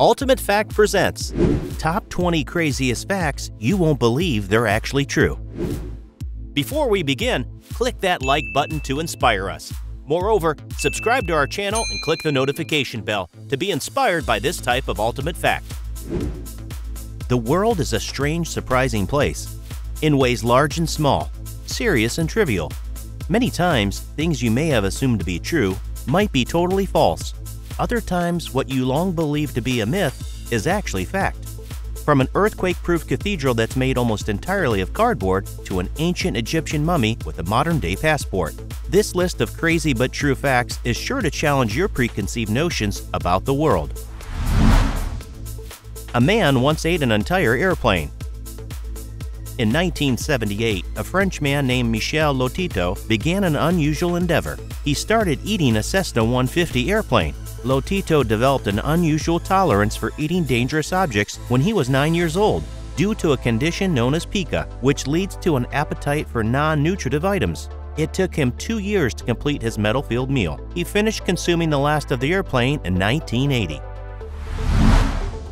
Ultimate Fact presents Top 20 Craziest Facts You Won't Believe They're Actually True. Before we begin, click that like button to inspire us. Moreover, subscribe to our channel and click the notification bell to be inspired by this type of ultimate fact. The world is a strange, surprising place, in ways large and small, serious and trivial. Many times, things you may have assumed to be true might be totally false. Other times, what you long believed to be a myth is actually fact. From an earthquake proof cathedral that's made almost entirely of cardboard to an ancient Egyptian mummy with a modern day passport. This list of crazy but true facts is sure to challenge your preconceived notions about the world. A man once ate an entire airplane. In 1978, a French man named Michel Lotito began an unusual endeavor. He started eating a Cessna 150 airplane. Lotito developed an unusual tolerance for eating dangerous objects when he was 9 years old due to a condition known as pica, which leads to an appetite for non-nutritive items. It took him two years to complete his metal field meal. He finished consuming the last of the airplane in 1980.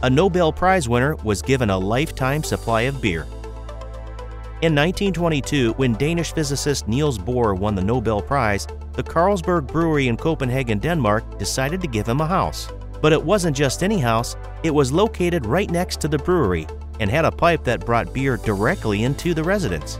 A Nobel Prize winner was given a lifetime supply of beer. In 1922, when Danish physicist Niels Bohr won the Nobel Prize, the Carlsberg Brewery in Copenhagen, Denmark decided to give him a house. But it wasn't just any house, it was located right next to the brewery and had a pipe that brought beer directly into the residence.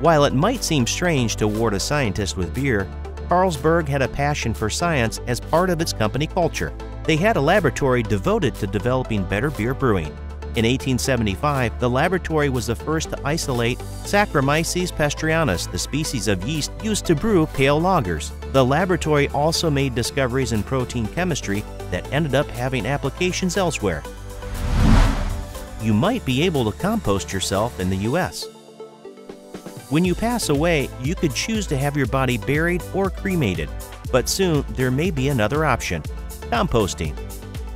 While it might seem strange to award a scientist with beer, Carlsberg had a passion for science as part of its company culture. They had a laboratory devoted to developing better beer brewing. In 1875, the laboratory was the first to isolate Saccharomyces pasteurianus, the species of yeast used to brew pale lagers. The laboratory also made discoveries in protein chemistry that ended up having applications elsewhere. You might be able to compost yourself in the U.S. When you pass away, you could choose to have your body buried or cremated, but soon there may be another option composting.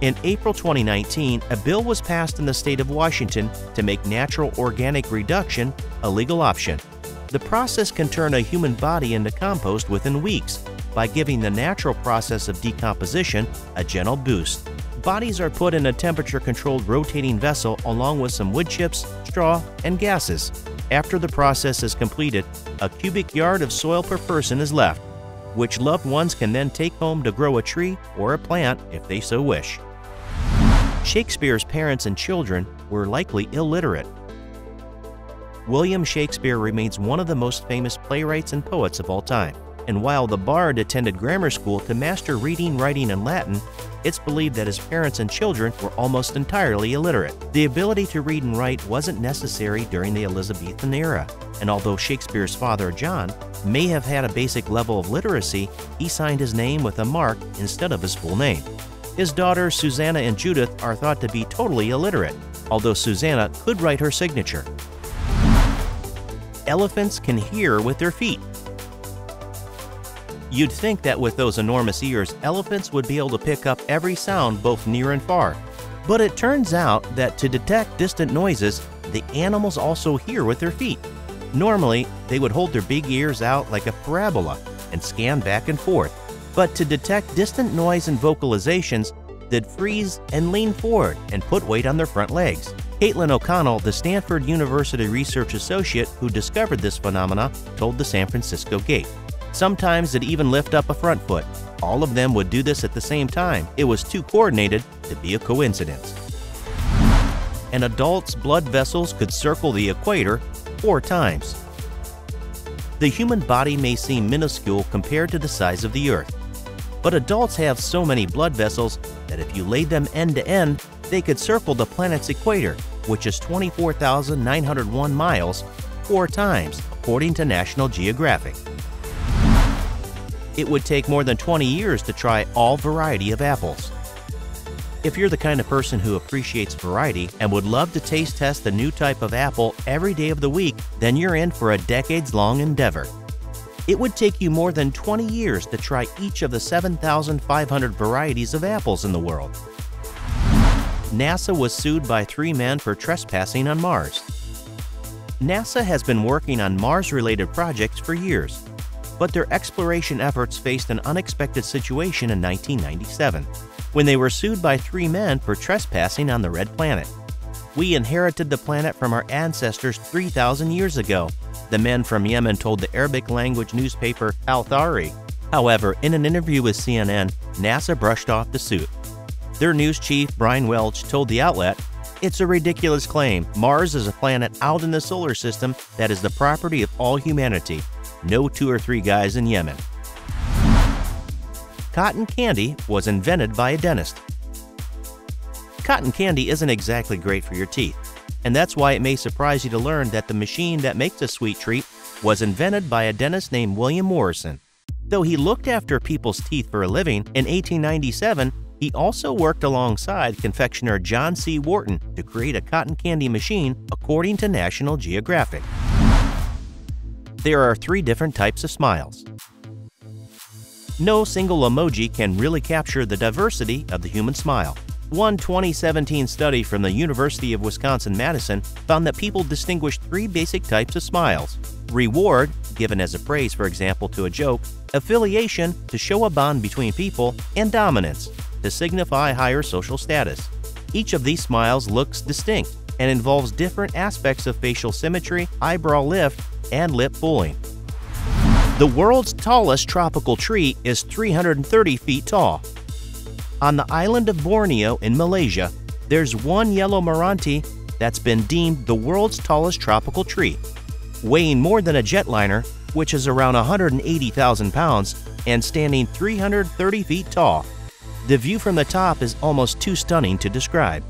In April 2019, a bill was passed in the state of Washington to make natural organic reduction a legal option. The process can turn a human body into compost within weeks by giving the natural process of decomposition a gentle boost. Bodies are put in a temperature controlled rotating vessel along with some wood chips, straw, and gases. After the process is completed, a cubic yard of soil per person is left, which loved ones can then take home to grow a tree or a plant if they so wish. Shakespeare's parents and children were likely illiterate. William Shakespeare remains one of the most famous playwrights and poets of all time. And while the bard attended grammar school to master reading, writing, and Latin, it's believed that his parents and children were almost entirely illiterate. The ability to read and write wasn't necessary during the Elizabethan era, and although Shakespeare's father, John, may have had a basic level of literacy, he signed his name with a mark instead of his full name. His daughters Susanna and Judith are thought to be totally illiterate, although Susanna could write her signature. Elephants can hear with their feet. You'd think that with those enormous ears, elephants would be able to pick up every sound both near and far. But it turns out that to detect distant noises, the animals also hear with their feet. Normally, they would hold their big ears out like a parabola and scan back and forth but to detect distant noise and vocalizations, they'd freeze and lean forward and put weight on their front legs. Caitlin O'Connell, the Stanford University research associate who discovered this phenomena, told the San Francisco Gate. Sometimes they'd even lift up a front foot. All of them would do this at the same time. It was too coordinated to be a coincidence. An adult's blood vessels could circle the equator four times. The human body may seem minuscule compared to the size of the Earth, but adults have so many blood vessels that if you laid them end to end, they could circle the planet's equator, which is 24,901 miles, four times, according to National Geographic. It would take more than 20 years to try all variety of apples. If you're the kind of person who appreciates variety and would love to taste test a new type of apple every day of the week, then you're in for a decades long endeavor. It would take you more than 20 years to try each of the 7,500 varieties of apples in the world. NASA was sued by three men for trespassing on Mars. NASA has been working on Mars related projects for years, but their exploration efforts faced an unexpected situation in 1997. when they were sued by three men for trespassing on the Red Planet. We inherited the planet from our ancestors 3,000 years ago, the men from Yemen told the Arabic language newspaper Al Thawri. However, in an interview with CNN, NASA brushed off the suit. Their news chief, Brian Welch, told the outlet, It's a ridiculous claim. Mars is a planet out in the solar system that is the property of all humanity. No two or three guys in Yemen. Cotton candy was invented by a dentist. Cotton candy isn't exactly great for your teeth, and that's why it may surprise you to learn that the machine that makes a sweet treat was invented by a dentist named William Morrison. Though he looked after people's teeth for a living, in 1897 he also worked alongside confectioner John C. Wharton to create a cotton candy machine, according to National Geographic. There are three different types of smiles. No single emoji can really capture the diversity of the human smile. One 2017 study from the University of Wisconsin Madison found that people distinguish three basic types of smiles reward, given as a praise, for example, to a joke, affiliation, to show a bond between people, and dominance, to signify higher social status. Each of these smiles looks distinct and involves different aspects of facial symmetry, eyebrow lift, and lip pulling. The world's tallest tropical tree is 330 feet tall. On the island of Borneo in Malaysia, there's one yellow Meranti that's been deemed the world's tallest tropical tree. Weighing more than a jetliner, which is around 180,000 pounds, and standing 330 feet tall. The view from the top is almost too stunning to describe.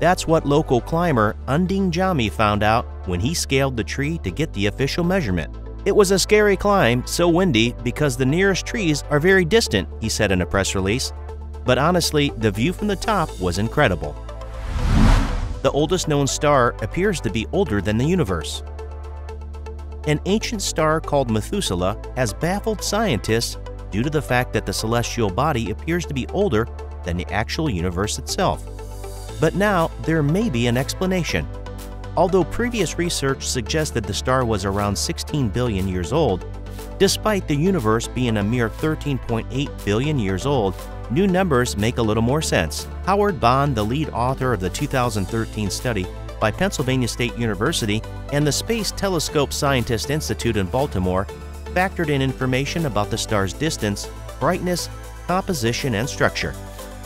That's what local climber Unding Jami found out when he scaled the tree to get the official measurement. It was a scary climb, so windy because the nearest trees are very distant, he said in a press release. But honestly, the view from the top was incredible. The oldest known star appears to be older than the universe. An ancient star called Methuselah has baffled scientists due to the fact that the celestial body appears to be older than the actual universe itself. But now there may be an explanation. Although previous research suggested the star was around 16 billion years old, despite the universe being a mere 13.8 billion years old, new numbers make a little more sense. Howard Bond, the lead author of the 2013 study by Pennsylvania State University and the Space Telescope Science Institute in Baltimore, factored in information about the star's distance, brightness, composition, and structure.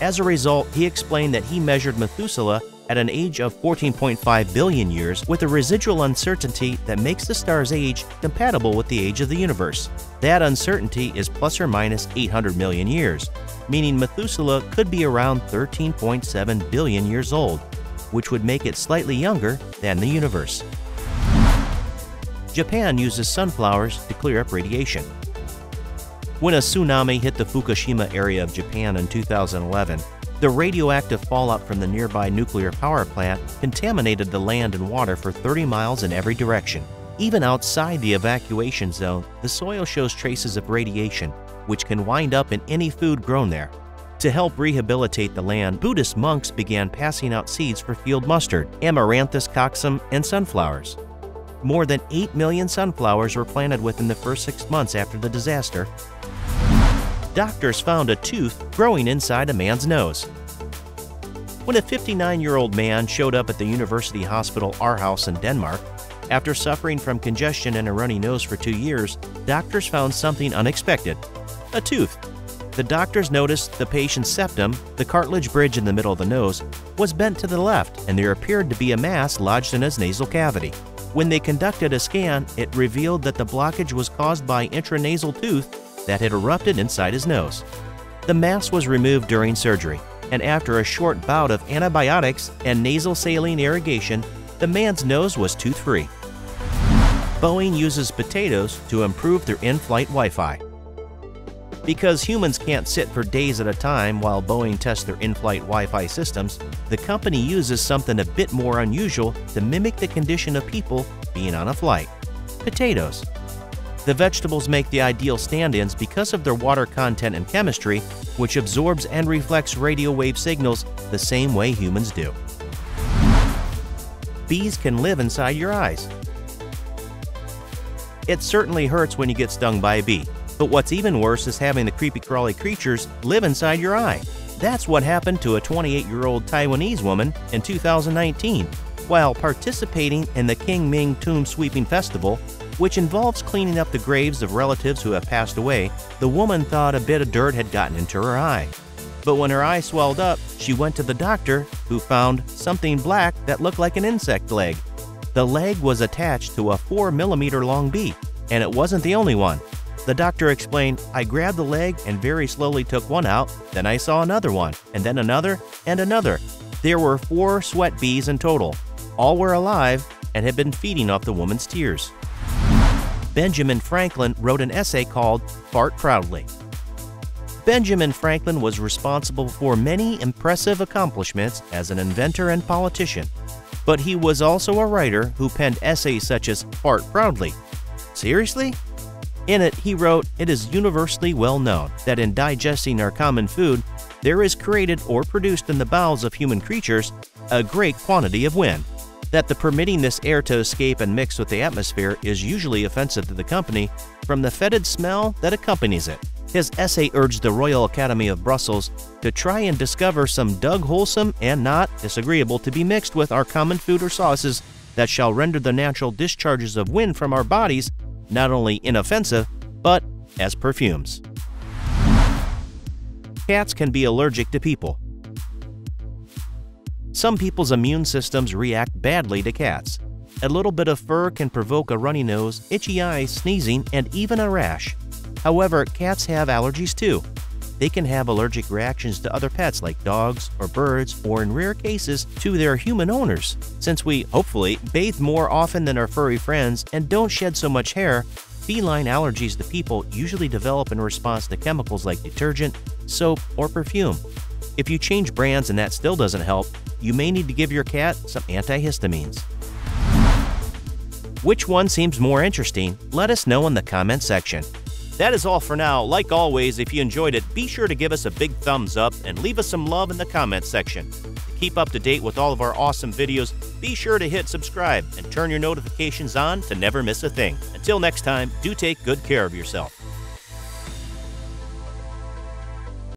As a result, he explained that he measured Methuselah at an age of 14.5 billion years with a residual uncertainty that makes the star's age compatible with the age of the universe. That uncertainty is plus or minus 800 million years, meaning Methuselah could be around 13.7 billion years old, which would make it slightly younger than the universe. Japan uses sunflowers to clear up radiation. When a tsunami hit the Fukushima area of Japan in 2011, the radioactive fallout from the nearby nuclear power plant contaminated the land and water for 30 miles in every direction. Even outside the evacuation zone, the soil shows traces of radiation, which can wind up in any food grown there. To help rehabilitate the land, Buddhist monks began passing out seeds for field mustard, amaranthus cockscomb, and sunflowers. More than 8 million sunflowers were planted within the first six months after the disaster, doctors found a tooth growing inside a man's nose. When a 59 year old man showed up at the University Hospital Aarhus in Denmark, after suffering from congestion and a runny nose for two years, doctors found something unexpected a tooth. The doctors noticed the patient's septum, the cartilage bridge in the middle of the nose, was bent to the left, and there appeared to be a mass lodged in his nasal cavity. When they conducted a scan, it revealed that the blockage was caused by intranasal tooth that had erupted inside his nose. The mass was removed during surgery, and after a short bout of antibiotics and nasal saline irrigation, the man's nose was tooth free. Boeing uses potatoes to improve their in flight Wi Fi. Because humans can't sit for days at a time while Boeing tests their in flight Wi Fi systems, the company uses something a bit more unusual to mimic the condition of people being on a flight potatoes. The vegetables make the ideal stand ins because of their water content and chemistry, which absorbs and reflects radio wave signals the same way humans do. Bees can live inside your eyes. It certainly hurts when you get stung by a bee, but what's even worse is having the creepy crawly creatures live inside your eye. That's what happened to a 28 year old Taiwanese woman in 2019 while participating in the Qingming Tomb Sweeping Festival, which involves cleaning up the graves of relatives who have passed away. The woman thought a bit of dirt had gotten into her eye. But when her eye swelled up, she went to the doctor, who found something black that looked like an insect leg. The leg was attached to a 4 millimeter long bee, and it wasn't the only one. The doctor explained, I grabbed the leg and very slowly took one out, then I saw another one, and then another, and another. There were four sweat bees in total. All were alive and had been feeding off the woman's tears. Benjamin Franklin wrote an essay called Fart Proudly. Benjamin Franklin was responsible for many impressive accomplishments as an inventor and politician, but he was also a writer who penned essays such as Fart Proudly. Seriously? In it, he wrote, It is universally well known that in digesting our common food, there is created or produced in the bowels of human creatures a great quantity of wind. That the permitting this air to escape and mix with the atmosphere is usually offensive to the company from the fetid smell that accompanies it. His essay urged the Royal Academy of Brussels to try and discover some dug wholesome and not disagreeable to be mixed with our common food or sauces that shall render the natural discharges of wind from our bodies not only inoffensive, but as perfumes. Cats can be allergic to people. Some people's immune systems react badly to cats. A little bit of fur can provoke a runny nose, itchy eyes, sneezing, and even a rash. However, cats have allergies too. They can have allergic reactions to other pets like dogs or birds, or in rare cases, to their human owners. Since we, hopefully, bathe more often than our furry friends and don't shed so much hair, feline allergies to people usually develop in response to chemicals like detergent, soap, or perfume. If you change brands and that still doesn't help, you may need to give your cat some antihistamines. Which one seems more interesting? Let us know in the comment section. That is all for now. Like always, if you enjoyed it, be sure to give us a big thumbs up and leave us some love in the comment section. To keep up to date with all of our awesome videos, be sure to hit subscribe and turn your notifications on to never miss a thing. Until next time, do take good care of yourself.